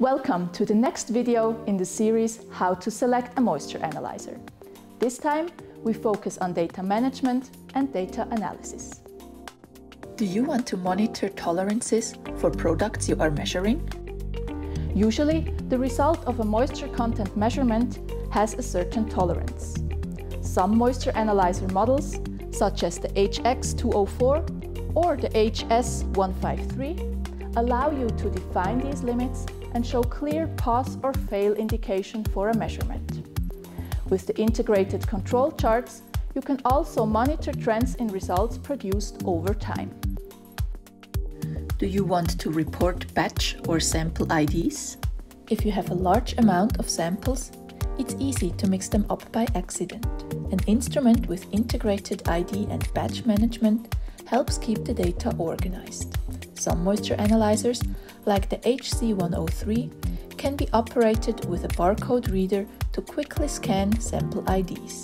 Welcome to the next video in the series How to Select a Moisture Analyzer. This time we focus on data management and data analysis. Do you want to monitor tolerances for products you are measuring? Usually, the result of a moisture content measurement has a certain tolerance. Some moisture analyzer models, such as the HX204 or the HS153, allow you to define these limits and show clear pass or fail indication for a measurement. With the integrated control charts, you can also monitor trends in results produced over time. Do you want to report batch or sample IDs? If you have a large amount of samples, it's easy to mix them up by accident. An instrument with integrated ID and batch management helps keep the data organized. Some moisture analyzers like the HC103, can be operated with a barcode reader to quickly scan sample IDs.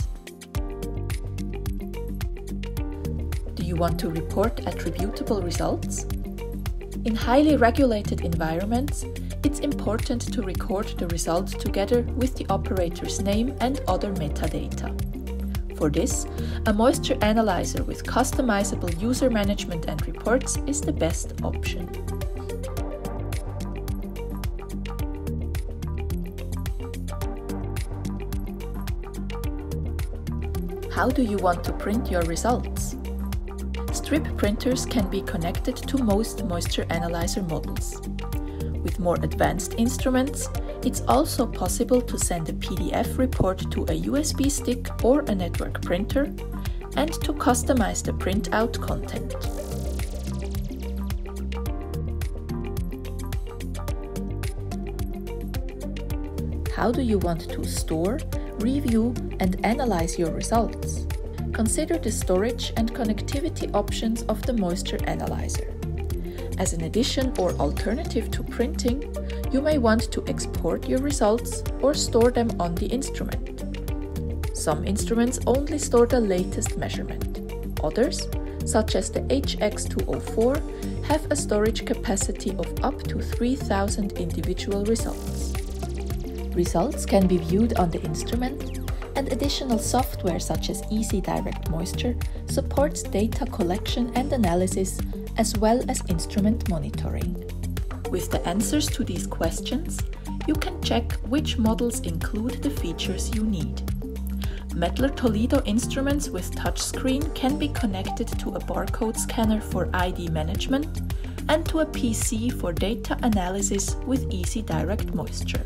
Do you want to report attributable results? In highly regulated environments, it's important to record the results together with the operator's name and other metadata. For this, a moisture analyzer with customizable user management and reports is the best option. How do you want to print your results? Strip printers can be connected to most moisture analyzer models. With more advanced instruments, it's also possible to send a PDF report to a USB stick or a network printer and to customize the printout content. How do you want to store, review and analyze your results? Consider the storage and connectivity options of the moisture analyzer. As an addition or alternative to printing, you may want to export your results or store them on the instrument. Some instruments only store the latest measurement. Others, such as the HX204, have a storage capacity of up to 3000 individual results. Results can be viewed on the instrument, and additional software such as Easy Direct Moisture supports data collection and analysis as well as instrument monitoring. With the answers to these questions, you can check which models include the features you need. Mettler Toledo instruments with touchscreen can be connected to a barcode scanner for ID management and to a PC for data analysis with Easy Direct Moisture.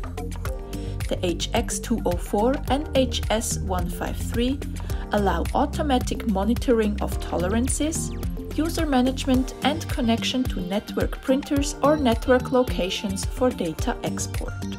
The HX204 and HS153 allow automatic monitoring of tolerances, user management and connection to network printers or network locations for data export.